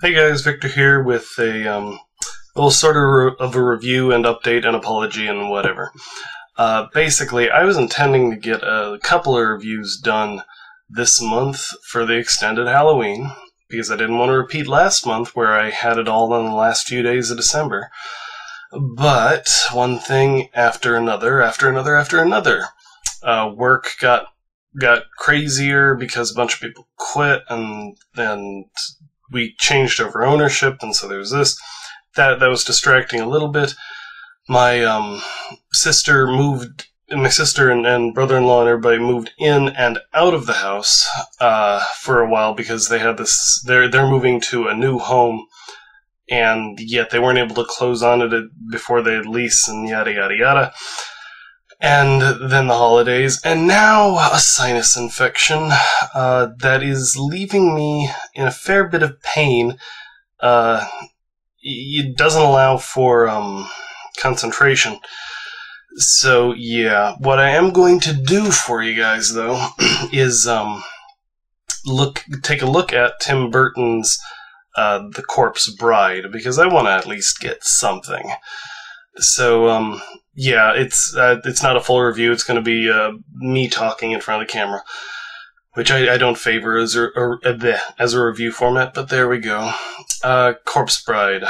Hey guys, Victor here with a um, little sort of, of a review and update and apology and whatever. Uh, basically, I was intending to get a couple of reviews done this month for the extended Halloween because I didn't want to repeat last month where I had it all in the last few days of December. But one thing after another, after another, after another, uh, work got got crazier because a bunch of people quit and and we changed over ownership, and so there was this. That that was distracting a little bit. My um, sister moved. My sister and, and brother-in-law and everybody moved in and out of the house uh, for a while because they had this. They're they're moving to a new home, and yet they weren't able to close on it before they had lease and yada yada yada and then the holidays, and now a sinus infection uh, that is leaving me in a fair bit of pain. Uh, it doesn't allow for um, concentration. So yeah, what I am going to do for you guys though is um, look take a look at Tim Burton's uh, The Corpse Bride because I want to at least get something. So um, yeah, it's uh, it's not a full review. It's going to be uh, me talking in front of the camera, which I, I don't favor as a, a, as a review format. But there we go. Uh, Corpse Bride,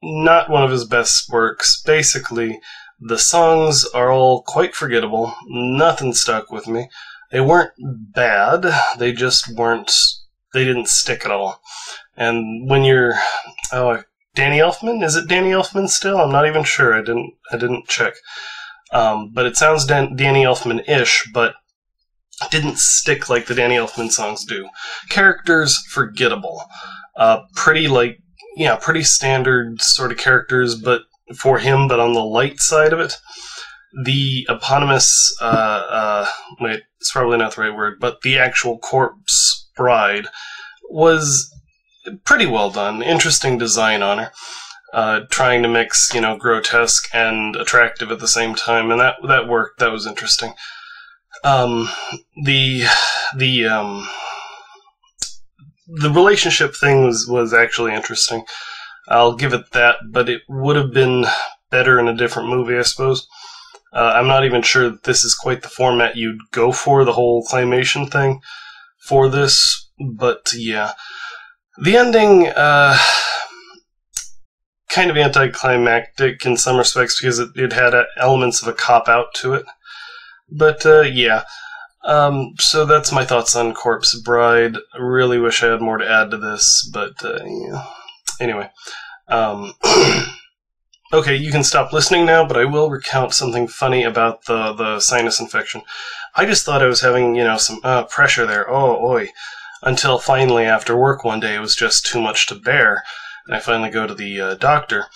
not one of his best works. Basically, the songs are all quite forgettable. Nothing stuck with me. They weren't bad. They just weren't. They didn't stick at all. And when you're, oh, Danny Elfman. Is it Danny Elfman still? I'm not even sure. I didn't I didn't check. Um, but it sounds Dan- Danny Elfman-ish, but didn't stick like the Danny Elfman songs do. Characters forgettable. Uh, pretty like yeah, pretty standard sort of characters, but for him, but on the light side of it. The eponymous, uh, uh, wait, it's probably not the right word, but the actual corpse bride was pretty well done. Interesting design on her. Uh, trying to mix, you know, grotesque and attractive at the same time, and that that worked. That was interesting. Um, the the um, the relationship thing was was actually interesting. I'll give it that, but it would have been better in a different movie, I suppose. Uh, I'm not even sure that this is quite the format you'd go for, the whole claymation thing for this, but yeah. The ending, uh, kind of anticlimactic in some respects because it, it had elements of a cop out to it. But uh, yeah, um, so that's my thoughts on Corpse Bride. I really wish I had more to add to this, but uh, yeah. anyway. Um, okay, you can stop listening now, but I will recount something funny about the the sinus infection. I just thought I was having you know some uh, pressure there. Oh, oi until finally after work one day it was just too much to bear, and I finally go to the uh, doctor.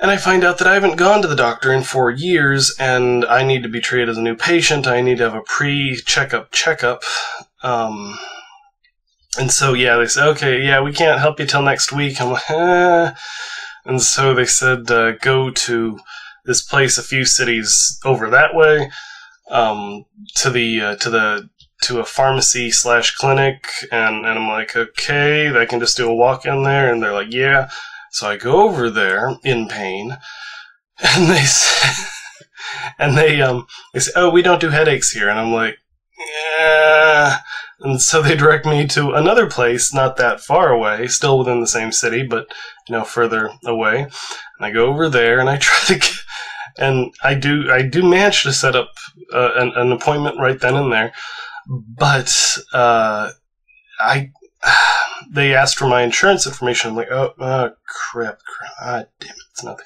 And I find out that I haven't gone to the doctor in four years, and I need to be treated as a new patient. I need to have a pre-checkup checkup. Um, and so, yeah, they said, okay, yeah, we can't help you till next week. I'm like, eh. And so they said, uh, go to this place a few cities over that way, um, to the, uh, to the to a pharmacy slash clinic, and, and I'm like, okay, I can just do a walk in there, and they're like, yeah. So I go over there in pain, and they say, and they um they say, oh, we don't do headaches here, and I'm like, yeah. And so they direct me to another place, not that far away, still within the same city, but you know further away. And I go over there, and I try to. Get, and I do, I do manage to set up uh, an, an appointment right then and there but uh, I they asked for my insurance information. I'm like, oh, oh crap, crap, ah, damn it, it's nothing.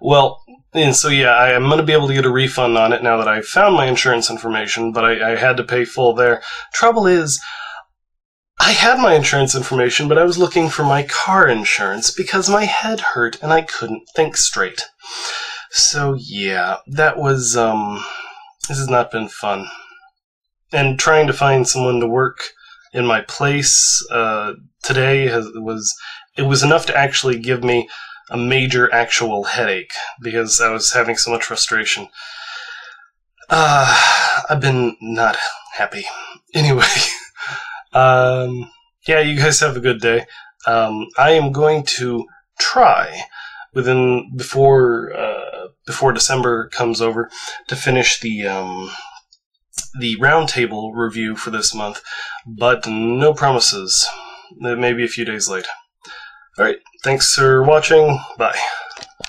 Well, and so yeah, I am going to be able to get a refund on it now that I found my insurance information, but I, I had to pay full there. Trouble is, I had my insurance information, but I was looking for my car insurance because my head hurt and I couldn't think straight. So yeah, that was um, this has not been fun and trying to find someone to work in my place uh, today has, was it was enough to actually give me a major actual headache because I was having so much frustration. Uh, I've been not happy. Anyway, um, yeah, you guys have a good day. Um, I am going to try within before uh, before December comes over to finish the um, the roundtable review for this month, but no promises. It may be a few days late. All right, thanks for watching. Bye.